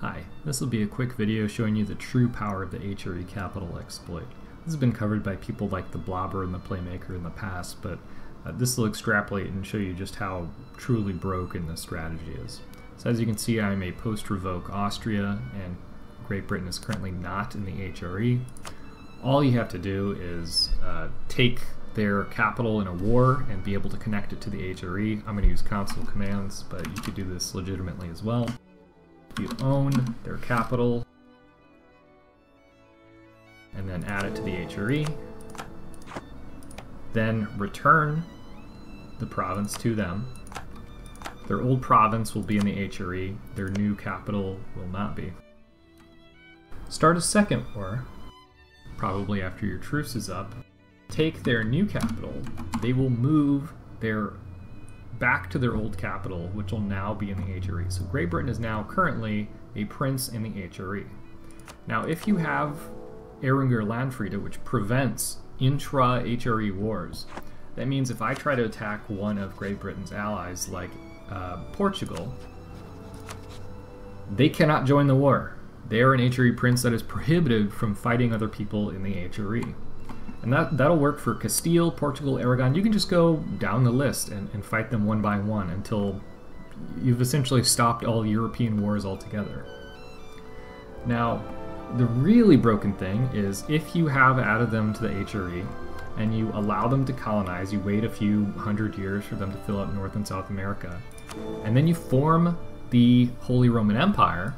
Hi, this will be a quick video showing you the true power of the HRE capital exploit. This has been covered by people like the Blobber and the Playmaker in the past, but uh, this will extrapolate and show you just how truly broken this strategy is. So as you can see, I'm a post-revoke Austria, and Great Britain is currently not in the HRE. All you have to do is uh, take their capital in a war and be able to connect it to the HRE. I'm going to use console commands, but you could do this legitimately as well own their capital and then add it to the HRE. Then return the province to them. Their old province will be in the HRE, their new capital will not be. Start a second war, probably after your truce is up. Take their new capital, they will move their back to their old capital, which will now be in the HRE. So Great Britain is now currently a prince in the HRE. Now, if you have Ewiger Landfriede, which prevents intra HRE wars, that means if I try to attack one of Great Britain's allies, like uh, Portugal, they cannot join the war. They are an HRE prince that is prohibited from fighting other people in the HRE. And that, that'll work for Castile, Portugal, Aragon. You can just go down the list and, and fight them one by one until you've essentially stopped all European wars altogether. Now, the really broken thing is if you have added them to the HRE and you allow them to colonize, you wait a few hundred years for them to fill up North and South America, and then you form the Holy Roman Empire,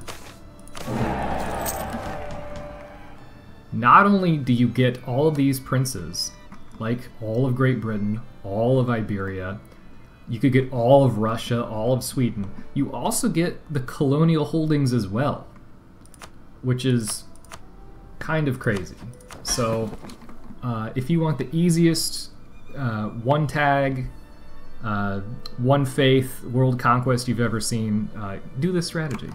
not only do you get all of these princes, like all of Great Britain, all of Iberia, you could get all of Russia, all of Sweden, you also get the colonial holdings as well, which is kind of crazy. So, uh, if you want the easiest uh, one tag, uh, one faith world conquest you've ever seen, uh, do this strategy.